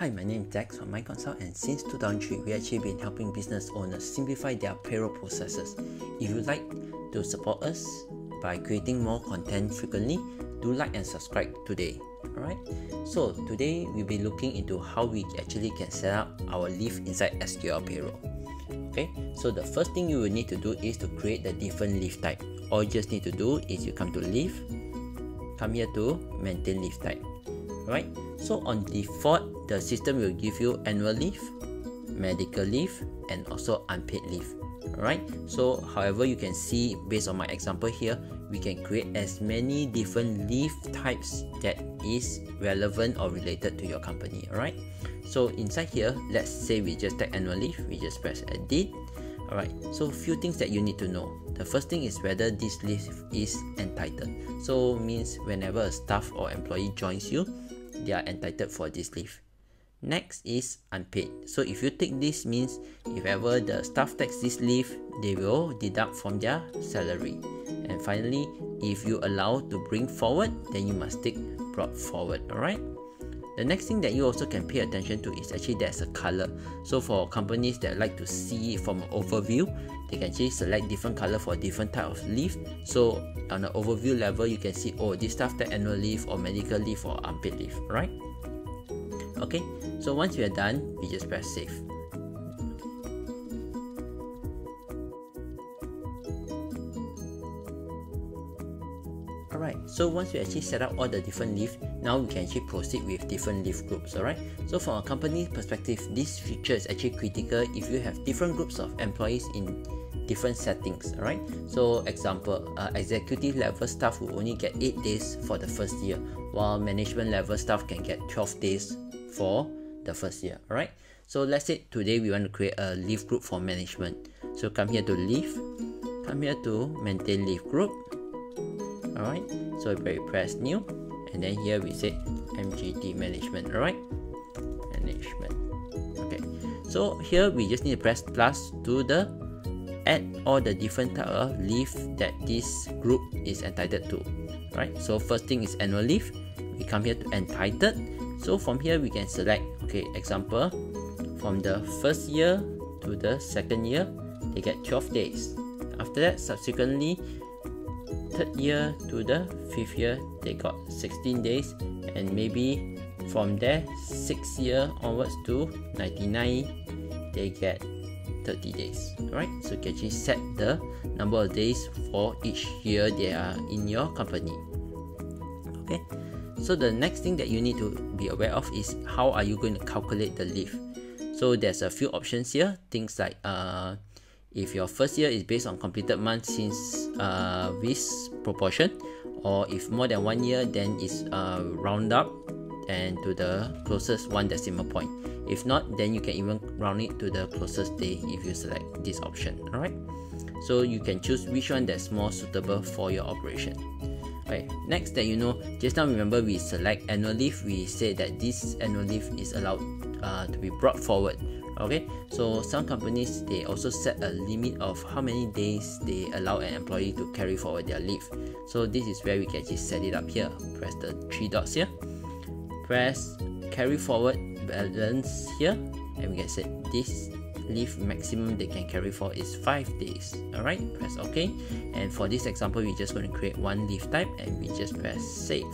Hi, my name is Dex from MyConsult and since 2003, we actually been helping business owners simplify their payroll processes. If you'd like to support us by creating more content frequently, do like and subscribe today. Alright, so today we'll be looking into how we actually can set up our leave inside SQL payroll. Okay, so the first thing you will need to do is to create the different leave type. All you just need to do is you come to leave, come here to maintain leave type. Right, so on default, the system will give you annual leave, medical leave, and also unpaid leave. Alright, so however you can see based on my example here, we can create as many different leave types that is relevant or related to your company. Alright, so inside here, let's say we just take annual leave, we just press edit. Alright, so few things that you need to know. The first thing is whether this leave is entitled. So means whenever a staff or employee joins you, they are entitled for this leave. Next is unpaid. So if you take this means if ever the staff takes this leave, they will deduct from their salary. And finally, if you allow to bring forward, then you must take brought forward. Alright. The next thing that you also can pay attention to is actually there's a color. So for companies that like to see it from an overview, they can actually select different color for different type of leave. So on an overview level, you can see oh this stuff take annual leave or medical leave or unpaid leave, right? Okay, so once we are done, we just press save. So once we actually set up all the different leave, now we can actually proceed with different leave groups, alright? So from a company perspective, this feature is actually critical if you have different groups of employees in different settings, alright? So example, uh, executive level staff will only get 8 days for the first year, while management level staff can get 12 days for the first year, alright? So let's say today we want to create a leave group for management. So come here to leave, come here to maintain leave group, alright so we press new and then here we say mgt management alright? Management. Okay so here we just need to press plus to the add all the different type of leave that this group is entitled to right so first thing is annual leave we come here to entitled. So from here we can select okay example from the first year to the second year they get 12 days. After that subsequently third year to the fifth year they got 16 days and maybe from there sixth year onwards to 99 they get 30 days. Right so you can actually set the number of days for each year they are in your company. Okay so the next thing that you need to be aware of is how are you going to calculate the leave. So there's a few options here things like uh if your first year is based on completed months since uh, this proportion or if more than one year then it's uh, round up and to the closest one decimal point. If not then you can even round it to the closest day if you select this option alright? So you can choose which one that's more suitable for your operation. Right next that you know just now remember we select annual leave. We say that this annual leave is allowed uh, to be brought forward okay so some companies they also set a limit of how many days they allow an employee to carry forward their leave. So this is where we can just set it up here. Press the three dots here. Press carry forward balance here and we can set this leave maximum they can carry for is five days. All right press ok and for this example we're just going to create one leave type and we just press save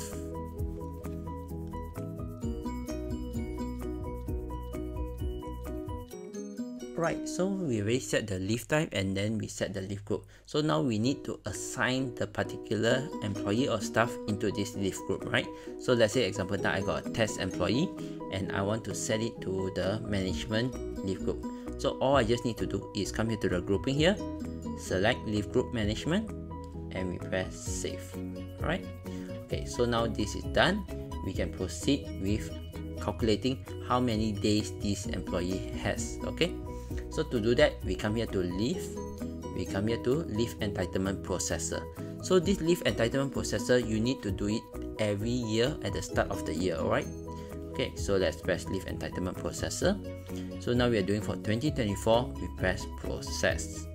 Right, so we already set the leave type and then we set the leave group. So now we need to assign the particular employee or staff into this leave group, right? So let's say example now I got a test employee and I want to set it to the management leave group. So all I just need to do is come here to the grouping here, select leave group management and we press save. Alright, okay, so now this is done. We can proceed with calculating how many days this employee has. Okay. So to do that, we come here to leave. We come here to leave entitlement processor. So this leave entitlement processor, you need to do it every year at the start of the year, alright? Okay, so let's press leave entitlement processor. So now we are doing for 2024, we press process.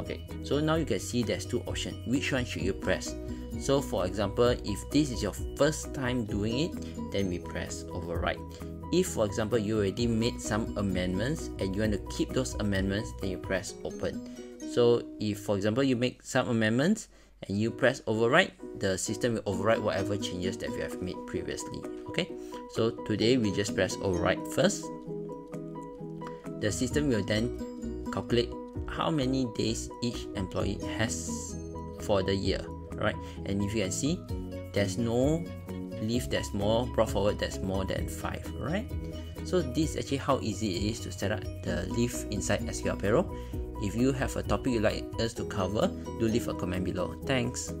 Okay, so now you can see there's two options. Which one should you press? So for example, if this is your first time doing it, then we press override. If for example you already made some amendments and you want to keep those amendments then you press open. So if for example you make some amendments and you press override the system will override whatever changes that you have made previously okay? So today we just press override first. The system will then calculate how many days each employee has for the year right and if you can see there's no leave that's more brought forward that's more than five right so this is actually how easy it is to set up the leave inside SQL Payroll if you have a topic you'd like us to cover do leave a comment below. Thanks